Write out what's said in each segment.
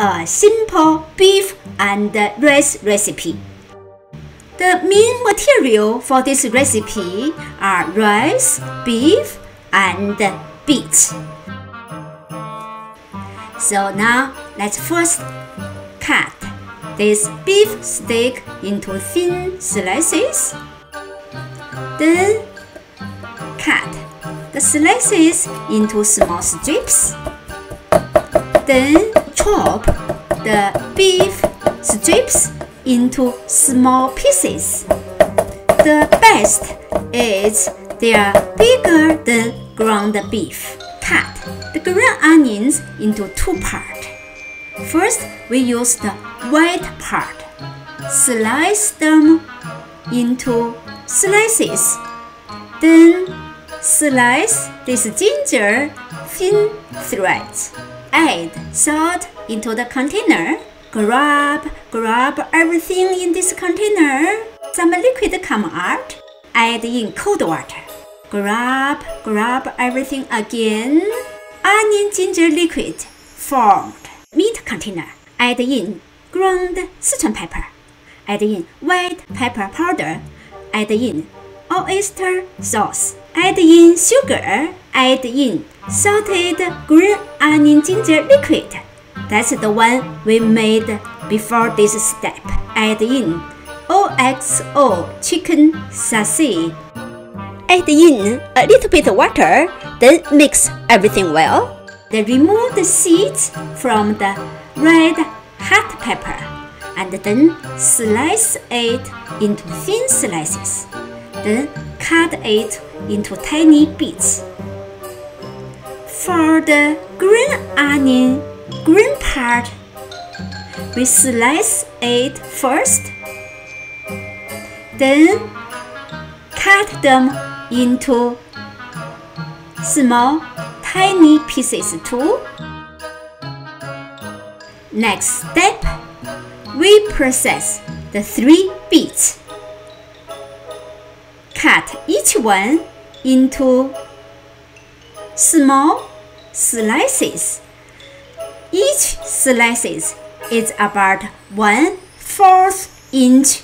a simple beef and rice recipe. The main material for this recipe are rice, beef, and beets. So now let's first cut this beef steak into thin slices. Then cut the slices into small strips. Then chop the beef strips into small pieces. The best is they are bigger than ground beef. Cut the green onions into two parts. First, we use the white part. Slice them into slices. Then slice this ginger thin threads. Add salt into the container. Grab, grab everything in this container. Some liquid come out. Add in cold water. Grab, grab everything again. Onion ginger liquid formed. Meat container. Add in ground Sichuan pepper. Add in white pepper powder. Add in oyster sauce. Add in sugar. Add in salted green onion ginger liquid. That's the one we made before this step. Add in OXO chicken sachet. Add in a little bit of water, then mix everything well. Then remove the seeds from the red hot pepper and then slice it into thin slices. Then cut it into tiny bits. For the green onion green part, we slice it first. Then cut them into small tiny pieces too. Next step, we process the three beets. Cut each one into small slices. Each slices is about one fourth inch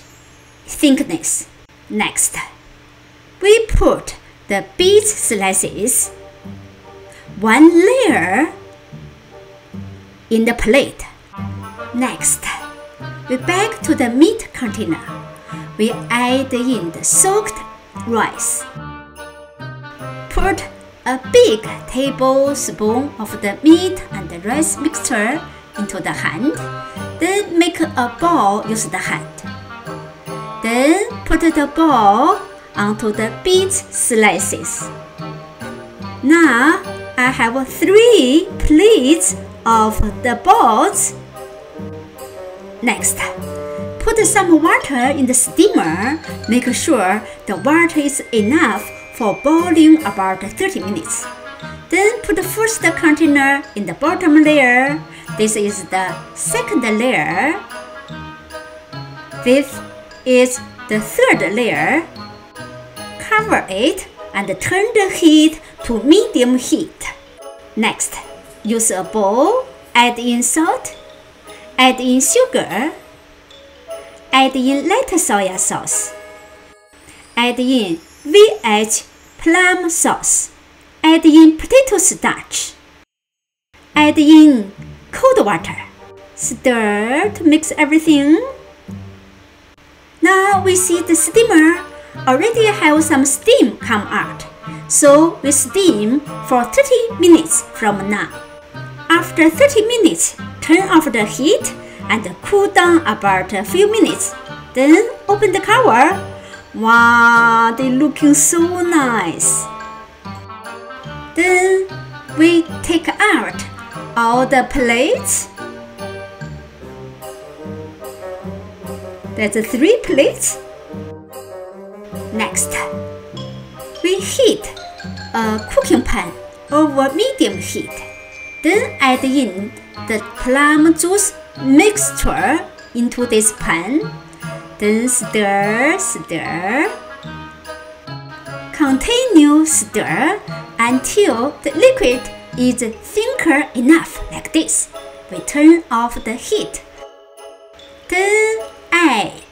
thickness. Next, we put the beet slices one layer in the plate. Next, we back to the meat container. We add in the soaked rice. Put a big tablespoon of the meat and the rice mixture into the hand. Then make a ball use the hand. Then put the ball onto the beet slices. Now I have three plates of the balls. Next, put some water in the steamer. Make sure the water is enough for boiling about 30 minutes. Then put the first container in the bottom layer. This is the second layer. This is the third layer. Cover it and turn the heat to medium heat. Next, use a bowl, add in salt, add in sugar, add in light soya sauce, add in VH plum sauce, add in potato starch, add in cold water, stir to mix everything. Now we see the steamer already have some steam come out. So we steam for 30 minutes from now. After 30 minutes, turn off the heat and cool down about a few minutes. Then open the cover. Wow, they looking so nice. Then we take out all the plates. That's three plates. Next, we heat a cooking pan over medium heat. Then add in the plum juice mixture into this pan. Then stir, stir. Continue stir until the liquid is thicker enough like this. we turn off the heat. Then add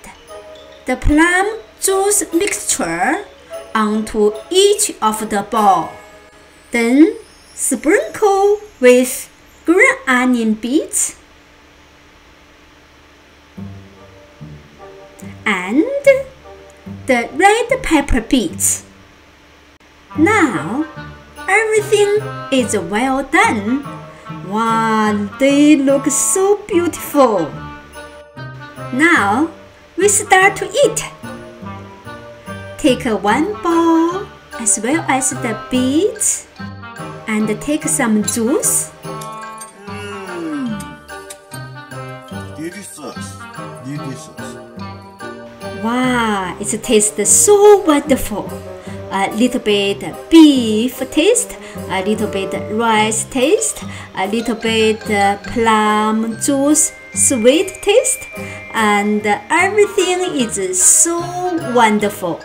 the plum juice mixture onto each of the ball. Then sprinkle with green onion bits the red pepper bits. Now everything is well done. Wow, they look so beautiful. Now we start to eat. Take one ball as well as the beets and take some juice. Mm. Delicious. Delicious. Wow, it tastes so wonderful. A little bit beef taste, a little bit rice taste, a little bit uh, plum juice sweet taste, and everything is so wonderful.